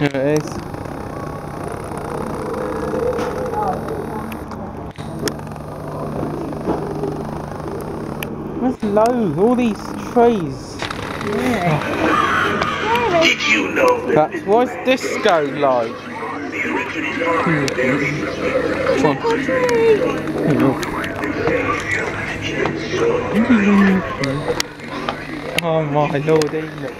Yeah, Ace. That's low, all these trees. Yeah. Did you know that That's what's disco like? the Come on. Oh my lordy, look.